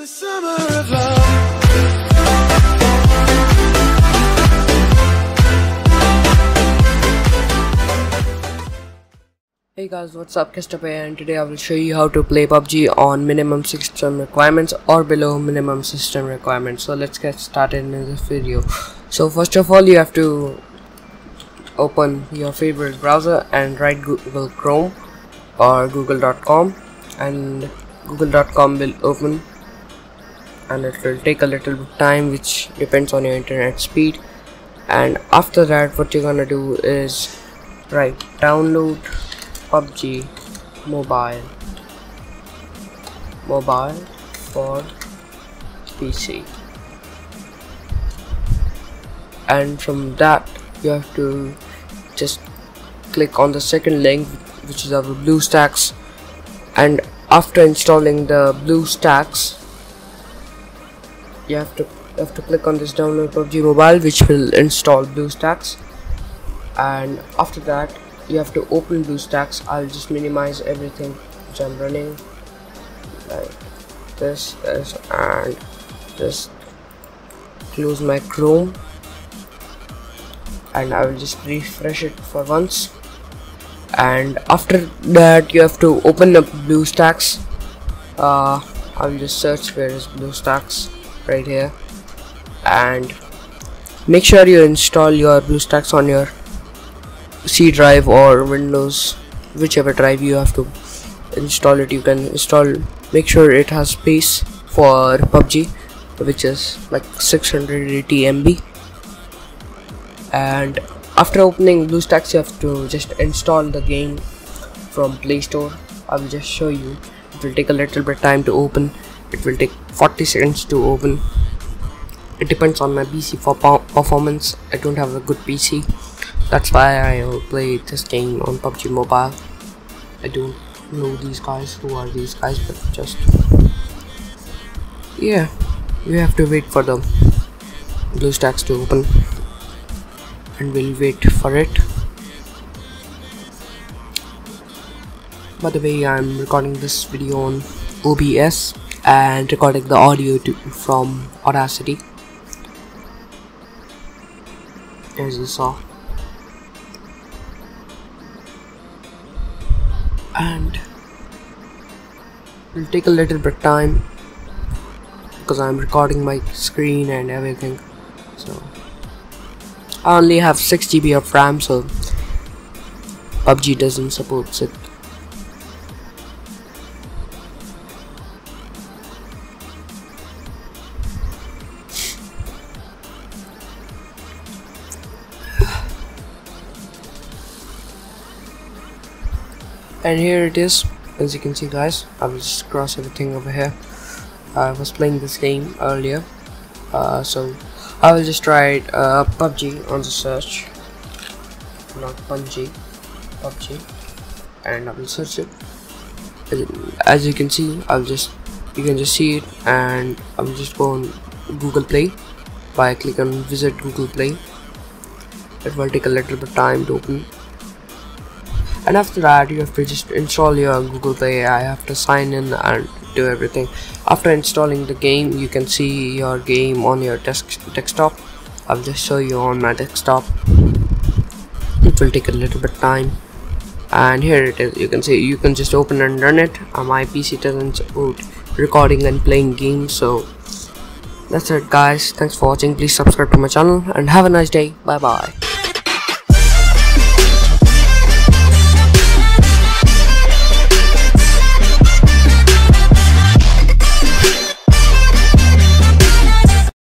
Hey guys, what's up? Kestup here and today I will show you how to play PUBG on minimum system requirements or below minimum system requirements. So let's get started in this video. So first of all you have to open your favorite browser and write Google Chrome or google.com and google.com will open and it will take a little time which depends on your internet speed. And after that what you're gonna do is write download PUBG mobile. Mobile for PC and from that you have to just click on the second link which is our BlueStacks. And after installing the BlueStacks you have to you have to click on this download PUBG mobile which will install BlueStacks. And after that you have to open BlueStacks. I'll just minimize everything which I'm running. Like this this and just close my Chrome. And I will just refresh it for once. And after that you have to open up BlueStacks. Uh, I will just search where is BlueStacks right here. And make sure you install your BlueStacks on your C drive or Windows whichever drive you have to install it you can install. Make sure it has space for PUBG which is like 680 MB and after opening BlueStacks you have to just install the game from Play Store. I will just show you. It will take a little bit time to open it will take 40 seconds to open. It depends on my PC for performance. I don't have a good PC that's why I play this game on PUBG Mobile. I don't know these guys who are these guys but just yeah we have to wait for the BlueStacks to open. And we'll wait for it. By the way I'm recording this video on OBS and recording the audio to, from Audacity. As you saw. And it'll take a little bit time because I'm recording my screen and everything. So I only have 6 GB of RAM so PUBG doesn't support it and here it is. As you can see guys I will just cross everything over here. I was playing this game earlier. Uh, so I will just write uh, PUBG on the search. Not PUBG PUBG and I will search it. As, you can see I'll just you can just see it and I will just go on Google Play by clicking visit Google Play. It will take a little bit of time to open and after that. You have to just install your google play i have to sign in and do everything. After installing the game you can see your game on your desk desktop. I'll just show you on my desktop. It will take a little bit time. And here it is. You can see you can just open and run it. Uh, my pc doesn't support recording and playing games so that's it guys. Thanks for watching. Please subscribe to my channel and have a nice day. Bye bye